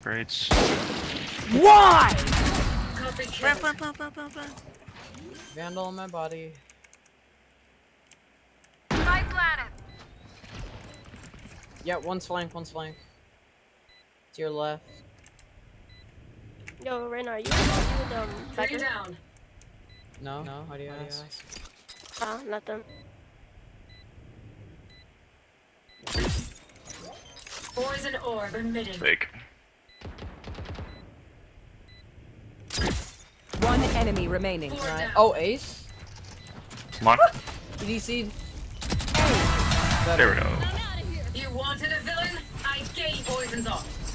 Great. Why? Copy Run, run, run, run, run, run. Vandal on my body. Spike planted. Yeah, one's flank, one's flank. To your left. Yo, Ren, are you, you um, Three backer? down. No, no, how do you ask? Ah, nothing. Poison orb emitting. Fake. Enemy remaining. Four Right. Oh, ace? Come on. EDC? There we go. You wanted a villain? I gave poisons off.